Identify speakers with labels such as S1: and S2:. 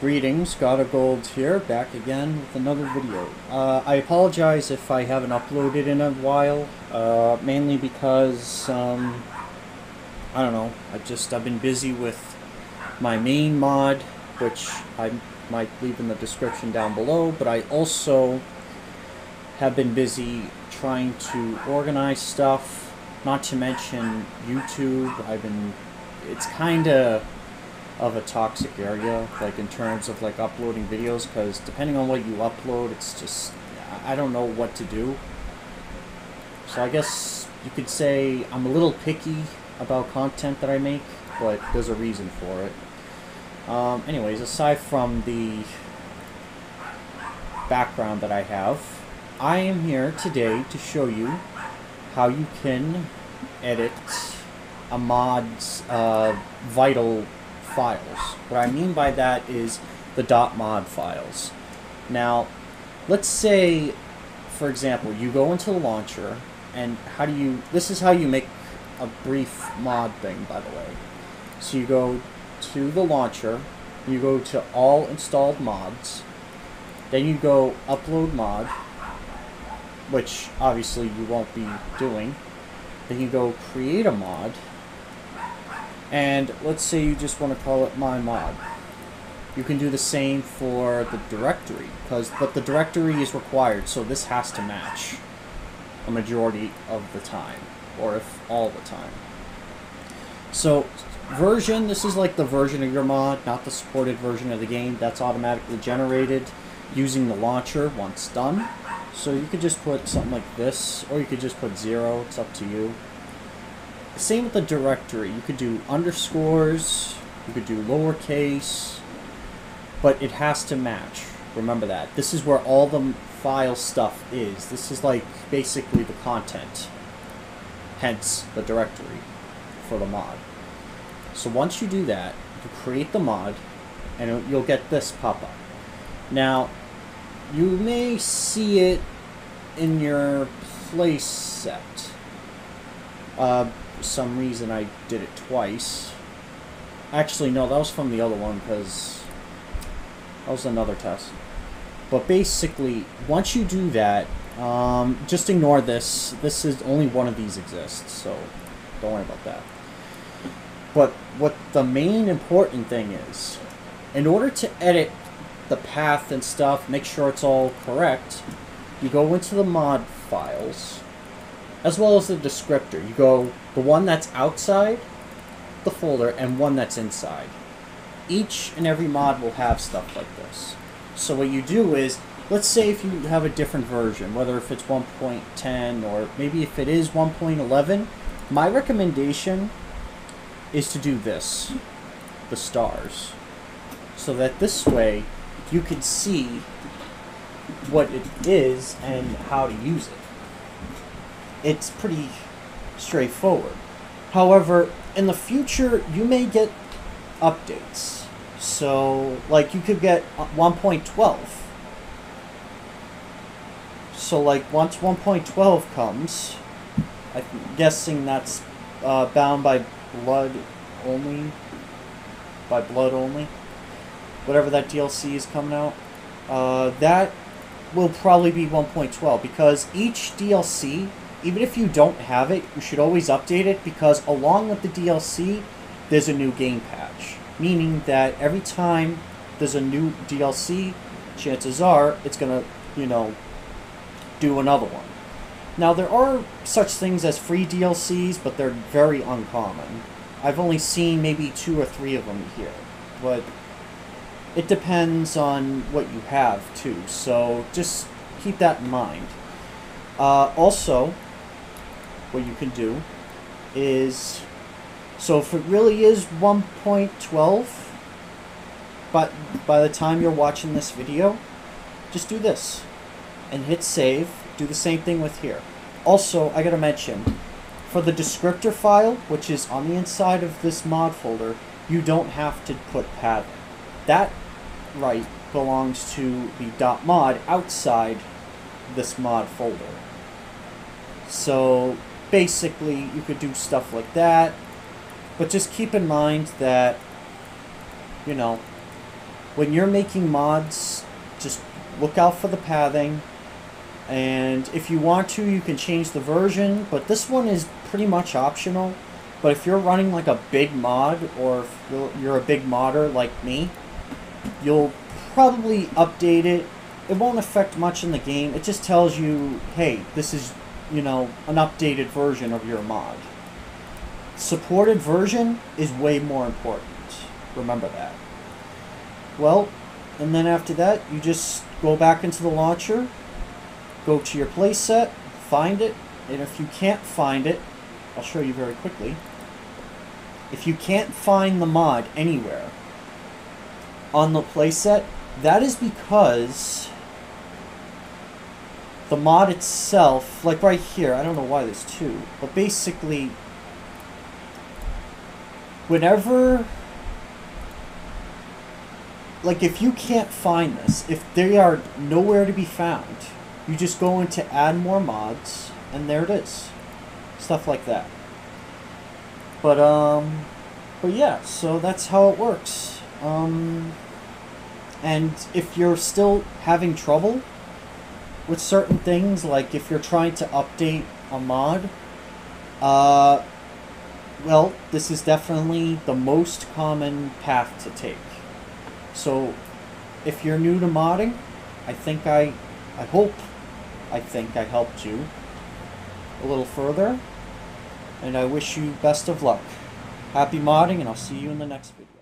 S1: greetings, God of Gold here, back again with another video. Uh, I apologize if I haven't uploaded in a while, uh, mainly because, um, I don't know, I just, I've been busy with my main mod, which I might leave in the description down below, but I also have been busy trying to organize stuff, not to mention YouTube, I've been, it's kinda of a toxic area, like in terms of like uploading videos, because depending on what you upload, it's just I don't know what to do. So I guess you could say I'm a little picky about content that I make, but there's a reason for it. Um, anyways, aside from the background that I have, I am here today to show you how you can edit a mod's uh, vital files. What I mean by that is the .mod files. Now, let's say, for example, you go into the launcher, and how do you, this is how you make a brief mod thing, by the way. So you go to the launcher, you go to all installed mods, then you go upload mod, which obviously you won't be doing. Then you go create a mod, and let's say you just want to call it my mod. You can do the same for the directory, because but the directory is required, so this has to match a majority of the time, or if all the time. So version, this is like the version of your mod, not the supported version of the game. That's automatically generated using the launcher once done. So you could just put something like this, or you could just put zero, it's up to you. Same with the directory. You could do underscores, you could do lowercase, but it has to match. Remember that. This is where all the file stuff is. This is like basically the content. Hence the directory for the mod. So once you do that, you create the mod, and you'll get this pop up. Now, you may see it in your playset. Uh, some reason I did it twice. Actually, no, that was from the other one because that was another test. But basically, once you do that, um, just ignore this. This is only one of these exists, so don't worry about that. But what the main important thing is, in order to edit the path and stuff, make sure it's all correct, you go into the mod files, as well as the descriptor. You go the one that's outside the folder and one that's inside. Each and every mod will have stuff like this. So what you do is, let's say if you have a different version, whether if it's 1.10 or maybe if it is 1.11, my recommendation is to do this, the stars. So that this way you can see what it is and how to use it it's pretty straightforward. However, in the future, you may get updates. So, like, you could get 1.12. So, like, once 1.12 comes, I'm guessing that's uh, bound by blood only. By blood only. Whatever that DLC is coming out. Uh, that will probably be 1.12 because each DLC even if you don't have it, you should always update it because along with the DLC, there's a new game patch. Meaning that every time there's a new DLC, chances are it's going to, you know, do another one. Now, there are such things as free DLCs, but they're very uncommon. I've only seen maybe two or three of them here, but it depends on what you have, too, so just keep that in mind. Uh, also, what you can do is so if it really is 1.12 but by the time you're watching this video just do this and hit save. Do the same thing with here. Also I gotta mention for the descriptor file which is on the inside of this mod folder you don't have to put pathing. That right belongs to the .mod outside this mod folder. So basically you could do stuff like that. But just keep in mind that, you know, when you're making mods, just look out for the pathing. And if you want to, you can change the version, but this one is pretty much optional. But if you're running like a big mod, or you're a big modder like me, you'll probably update it. It won't affect much in the game. It just tells you, hey, this is, you know, an updated version of your mod. Supported version is way more important. Remember that. Well, and then after that, you just go back into the launcher, go to your playset, find it, and if you can't find it, I'll show you very quickly. If you can't find the mod anywhere on the playset, that is because the mod itself, like right here, I don't know why there's two, but basically, whenever, like if you can't find this, if they are nowhere to be found, you just go into add more mods, and there it is. Stuff like that. But, um, but yeah, so that's how it works. Um, and if you're still having trouble with certain things, like if you're trying to update a mod, uh, well, this is definitely the most common path to take. So, if you're new to modding, I think I, I hope, I think I helped you a little further and I wish you best of luck. Happy modding, and I'll see you in the next video.